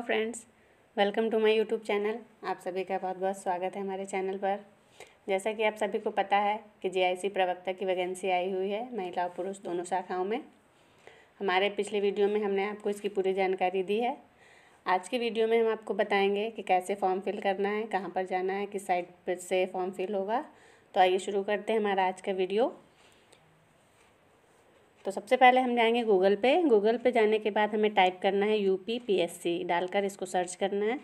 Friends, welcome to my YouTube channel. आप सभी का बहुत बहुत स्वागत है हमारे चैनल पर। जैसा कि आप सभी को पता है कि जीआईसी प्रवक्ता की वैकेंसी आई हुई है महिला और पुरुष दोनों शाखाओं में। हमारे पिछले वीडियो में हमने आपको इसकी पूरी जानकारी दी है। आज की वीडियो में हम आपको बताएँगे कि कैसे फॉर्म फिल करना है, कहाँ पर जाना है, किस साइट से फॉर्म फिल होगा। तो आइए शुरू करते हैं हमारा आज का वीडियो। तो सबसे पहले हम जाएँगे गूगल पे। गूगल पे जाने के बाद हमें टाइप करना है U P P S C डालकर इसको सर्च करना है।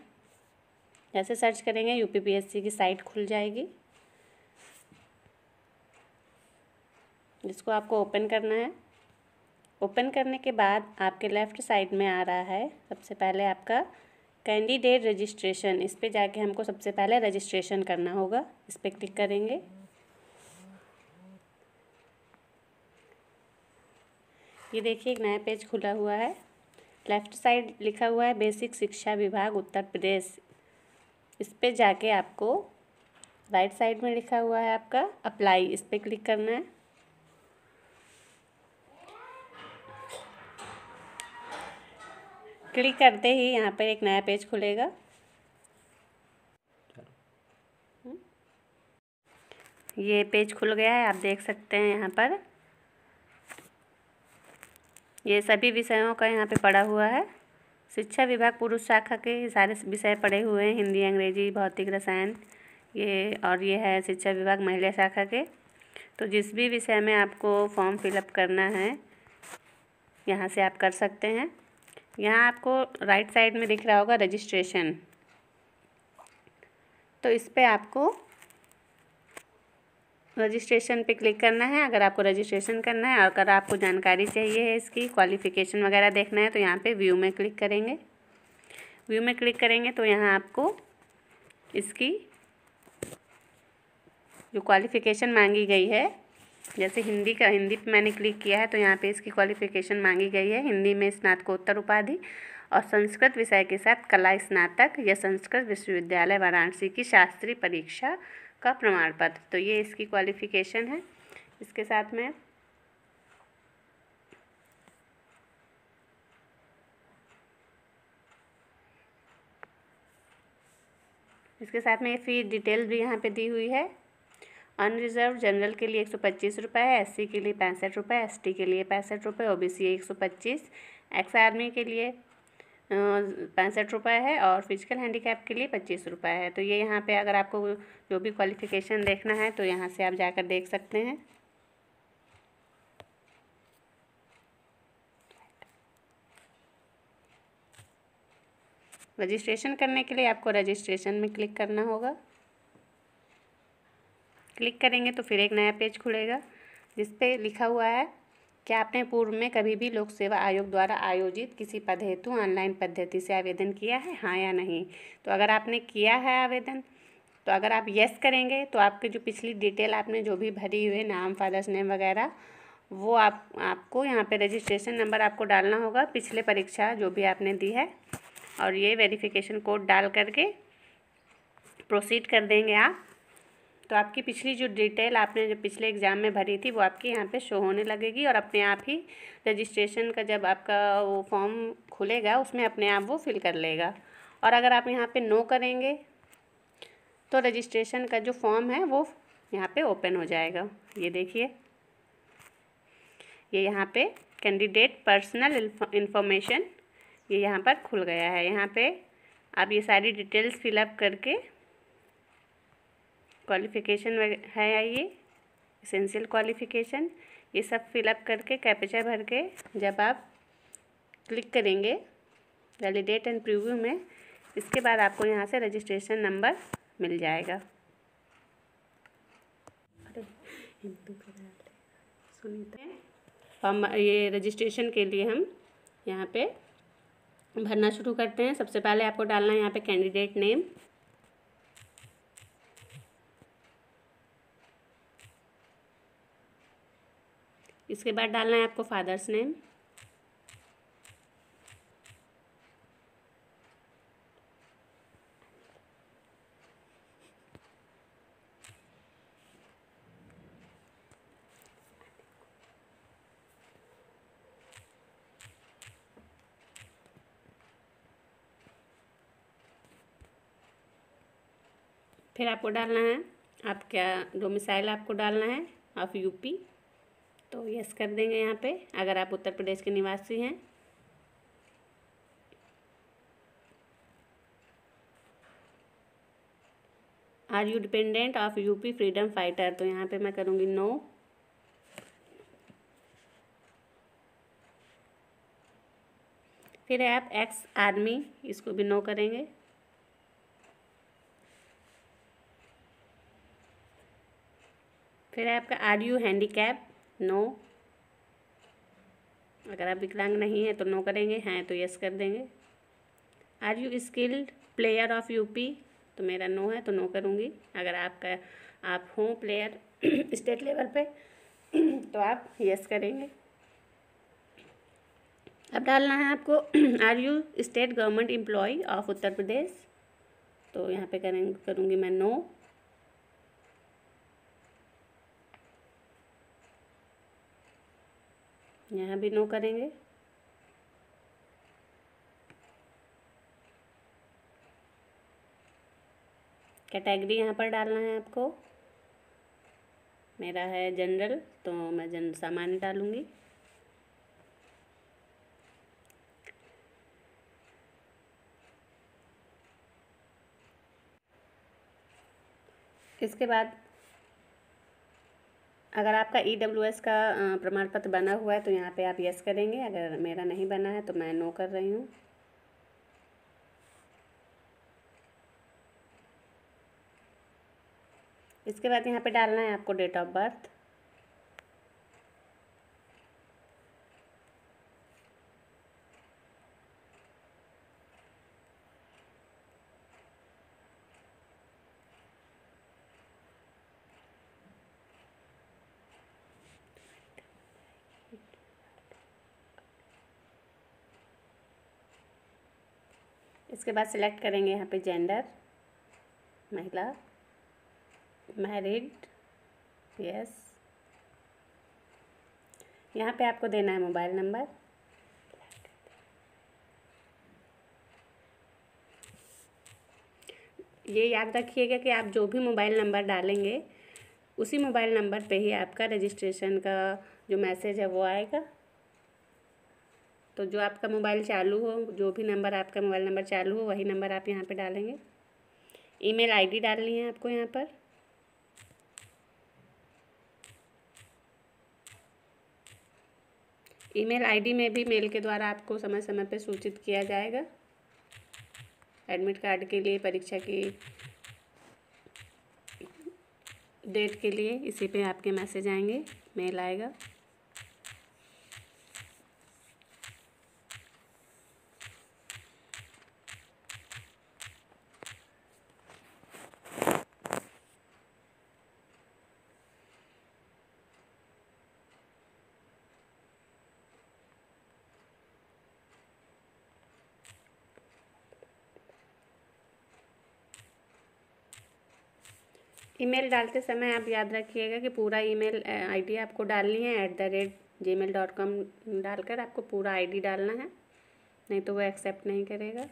जैसे सर्च करेंगे U P P S C की साइट खुल जाएगी। जिसको आपको ओपन करना है। ओपन करने के बाद आपके लेफ़्ट साइड में आ रहा है। सबसे पहले आपका कैंडिडेट रजिस्ट्रेशन इस पर जाके हमको सबसे पहले रजिस्ट्रेशन करना होगा। इस पर क्लिक करेंगे। ये देखिए एक नया पेज खुला हुआ है। लेफ़्ट साइड लिखा हुआ है बेसिक शिक्षा विभाग उत्तर प्रदेश। इस पर जाके आपको राइट साइड में लिखा हुआ है आपका अप्लाई। इस पर क्लिक करना है। क्लिक करते ही यहाँ पर एक नया पेज खुलेगा। ये पेज खुल गया है आप देख सकते हैं यहाँ पर। ये सभी विषयों का यहाँ पे पढ़ा हुआ है। शिक्षा विभाग पुरुष शाखा के सारे विषय पढ़े हुए हैं, हिंदी, अंग्रेज़ी, भौतिक, रसायन, ये और ये है शिक्षा विभाग महिला शाखा के। तो जिस भी विषय में आपको फॉर्म फिलअप करना है, यहाँ से आप कर सकते हैं। यहाँ आपको राइट साइड में दिख रहा होगा रजिस्ट्रेशन तो इस पर आपको रजिस्ट्रेशन पे क्लिक करना है। अगर आपको रजिस्ट्रेशन करना है और अगर आपको जानकारी चाहिए है इसकी, क्वालिफ़िकेशन वगैरह देखना है तो यहाँ पे व्यू में क्लिक करेंगे। व्यू में क्लिक करेंगे तो यहाँ आपको इसकी जो क्वालिफ़िकेशन मांगी गई है, जैसे हिंदी का, हिंदी पे मैंने क्लिक किया है तो यहाँ पे इसकी क्वालिफ़िकेशन मांगी गई है। हिंदी में स्नातकोत्तर उपाधि और संस्कृत विषय के साथ कला स्नातक या संस्कृत विश्वविद्यालय वाराणसी की शास्त्रीय परीक्षा का प्रमाण पत्र। तो ये इसकी क्वालिफ़िकेशन है। इसके साथ में इसके साथ में ये फ़ी डिटेल भी यहाँ पे दी हुई है। अनरिजर्व जनरल के लिए एक सौ पच्चीस रुपये एस के लिए पैंसठ रुपये एस के लिए पैंसठ रुपये ओ बी सी एक सौ पच्चीस एक्स आर्मी के लिए पैंसठ रुपये है और फ़िज़िकल हैंडीकैप के लिए पच्चीस रुपये है। तो ये यहाँ पे अगर आपको जो भी क्वालिफ़िकेशन देखना है तो यहाँ से आप जाकर देख सकते हैं। रजिस्ट्रेशन करने के लिए आपको रजिस्ट्रेशन में क्लिक करना होगा। क्लिक करेंगे तो फिर एक नया पेज खुलेगा, जिस पे लिखा हुआ है क्या आपने पूर्व में कभी भी लोक सेवा आयोग द्वारा आयोजित किसी पद हेतु ऑनलाइन पद्धति से आवेदन किया है? हाँ या नहीं? तो अगर आपने किया है आवेदन तो अगर आप यस करेंगे तो आपके जो पिछली डिटेल आपने जो भी भरी हुई नाम फादर्स नेम वगैरह, वो आप, आपको यहाँ पे रजिस्ट्रेशन नंबर आपको डालना होगा। पिछले परीक्षा जो भी आपने दी है, और ये वेरिफिकेशन कोड डाल करके प्रोसीड कर देंगे आप। तो आपकी पिछली जो डिटेल आपने जो पिछले एग्ज़ाम में भरी थी, वो आपकी यहाँ पे शो होने लगेगी और अपने आप ही रजिस्ट्रेशन का जब आपका वो फॉर्म खुलेगा, उसमें अपने आप वो फिल कर लेगा। और अगर आप यहाँ पे नो करेंगे तो रजिस्ट्रेशन का जो फॉर्म है, वो यहाँ पे ओपन हो जाएगा। ये देखिए। ये यहाँ पे कैंडिडेट पर्सनल इंफॉर्मेशन ये यहाँ पर खुल गया है। यहाँ पे आप ये सारी डिटेल्स फिलअप करके क्वालिफ़िकेशन है ये इसेंशियल क्वालिफ़िकेशन ये सब फिलअप करके कैप्चा भर के जब आप क्लिक करेंगे वैलिडेट एंड प्रीव्यू में, इसके बाद आपको यहाँ से रजिस्ट्रेशन नंबर मिल जाएगा। हम, ये रजिस्ट्रेशन के लिए हम यहाँ पे भरना शुरू करते हैं। सबसे पहले आपको डालना है यहाँ पे कैंडिडेट नेम इसके बाद डालना है आपको फादर्स नेम। फिर आपको डालना है, आपका डोमिसाइल आपको डालना है ऑफ़ यूपी। तो यस कर देंगे यहाँ पे, अगर आप उत्तर प्रदेश के निवासी हैं। Are you dependent of UP freedom fighter तो यहाँ पे मैं करूँगी नो फिर आप एक्स आर्मी इसको भी नो करेंगे। फिर आपका आर यू हैंडीकैप नो अगर आप विकलांग नहीं हैं तो नो करेंगे, हैं तो यस कर देंगे। Are you skilled player of UP तो मेरा नो है तो नो करूँगी। अगर आपका, आप हों प्लेयर स्टेट लेवल पे तो आप यस करेंगे। अब डालना है आपको are you state government employ of Uttar Pradesh तो यहाँ पे करेंगे करूँगी मैं नो यहाँ भी नो करेंगे। कैटेगरी यहाँ पर डालना है आपको। मेरा है जनरल तो मैं जन सामान्य डालूँगी। इसके बाद अगर आपका ई डब्ल्यू एस का प्रमाण पत्र बना हुआ है तो यहाँ पे आप यस करेंगे। अगर मेरा नहीं बना है तो मैं नो कर रही हूँ। इसके बाद यहाँ पे डालना है आपको डेट ऑफ़ बर्थ इसके बाद सिलेक्ट करेंगे यहाँ पे जेंडर महिला मैरिड यस यहाँ पे आपको देना है मोबाइल नंबर ये याद रखिएगा कि आप जो भी मोबाइल नंबर डालेंगे, उसी मोबाइल नंबर पे ही आपका रजिस्ट्रेशन का जो मैसेज है वो आएगा। तो जो आपका मोबाइल चालू हो, जो भी नंबर आपका मोबाइल नंबर चालू हो, वही नंबर आप यहाँ पे डालेंगे। ईमेल आईडी डालनी है आपको यहाँ पर। ईमेल आईडी में भी मेल के द्वारा आपको समय समय पे सूचित किया जाएगा। एडमिट कार्ड के लिए, परीक्षा की डेट के लिए, इसी पे आपके मैसेज आएँगे, मेल आएगा। ईमेल डालते समय आप याद रखिएगा कि पूरा ईमेल आईडी आपको डालनी है at the rate gmail dot com डालकर आपको पूरा आईडी डालना है। नहीं तो वो एक्सेप्ट नहीं करेगा।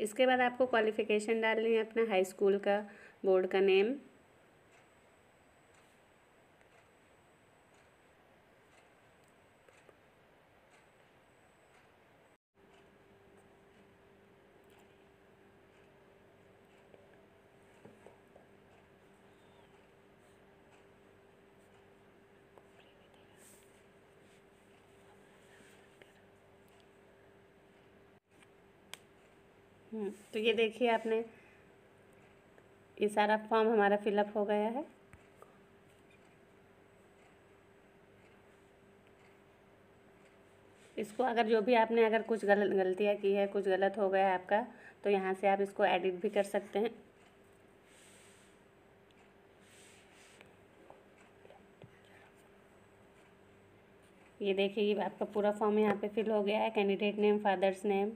इसके बाद आपको क्वालिफ़िकेशन डालनी है अपना हाई स्कूल का बोर्ड का नेम तो ये देखिए आपने, ये सारा फॉर्म हमारा फिलअप हो गया है। इसको अगर जो भी आपने अगर कुछ गलत गलतियाँ की है, कुछ गलत हो गया है आपका तो यहाँ से आप इसको एडिट भी कर सकते हैं। ये देखिए आपका पूरा फॉर्म यहाँ पे फिल हो गया है कैंडिडेट नेम फादर्स नेम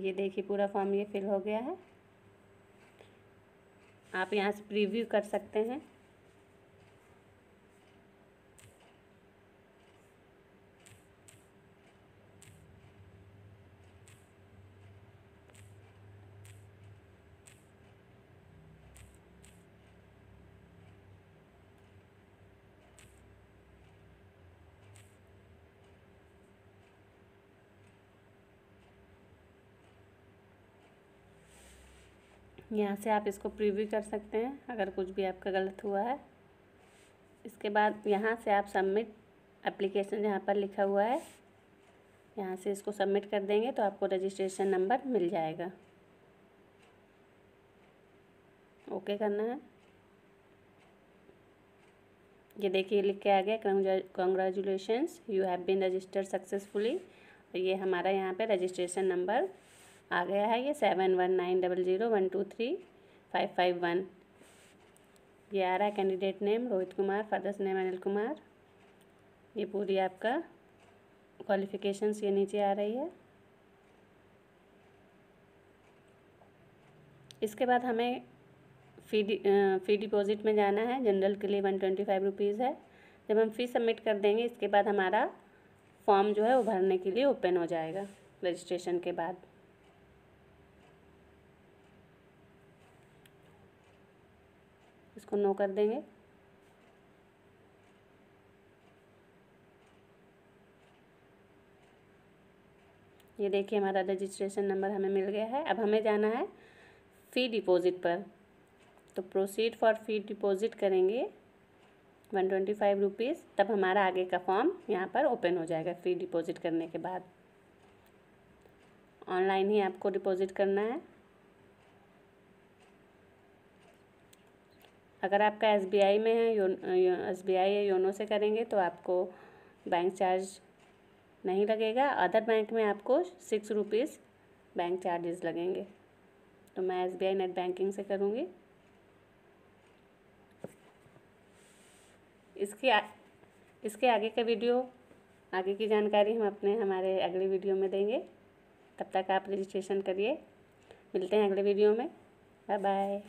ये देखिए पूरा फॉर्म ये फिल हो गया है। आप यहाँ से प्रीव्यू कर सकते हैं। यहाँ से आप इसको प्रीव्यू कर सकते हैं, अगर कुछ भी आपका गलत हुआ है। इसके बाद यहाँ से आप सबमिट एप्लीकेशन जहाँ पर लिखा हुआ है। यहाँ से इसको सबमिट कर देंगे तो आपको रजिस्ट्रेशन नंबर मिल जाएगा। ओके करना है। ये देखिए, लिख के आ गया congratulations you have been registered successfully ये हमारा यहाँ पे रजिस्ट्रेशन नंबर आ गया है ये seven one nine double zero one two three five five one. ये आ रहा है candidate name, Rohit Kumar, father's name Anil Kumar. ये पूरी आपका क्वालिफिकेशंस ये नीचे आ रही है। इसके बाद हमें फ़ी फ़ी डिपॉज़िट में जाना है, जनरल के लिए वन ट्वेंटी फाइव रुपीज़ है। जब हम फ़ी सबमिट कर देंगे, इसके बाद हमारा फॉर्म जो है वो भरने के लिए ओपन हो जाएगा, रजिस्ट्रेशन के बाद। इसको नो कर देंगे। ये देखिए हमारा रजिस्ट्रेशन नंबर हमें मिल गया है। अब हमें जाना है फ़ी डिपॉज़िट पर। तो प्रोसीड फॉर फ़ी डिपॉज़िट करेंगे वन ट्वेंटी फाइव रुपीज़ तब हमारा आगे का फॉर्म यहाँ पर ओपन हो जाएगा फ़ी डिपॉज़िट करने के बाद। ऑनलाइन ही आपको डिपॉज़िट करना है। अगर आपका आई में है एस बी आई या योनो से करेंगे तो आपको बैंक चार्ज नहीं लगेगा। अदर बैंक में आपको सिक्स रुपीज़ बैंक चार्जेस लगेंगे। तो मैं आई नेट बैंकिंग से करूँगी। इसके आ, इसके आगे का वीडियो आगे की जानकारी हम अपने हमारे अगले वीडियो में देंगे। तब तक आप रजिस्ट्रेशन करिए। मिलते हैं अगले वीडियो में। Bye bye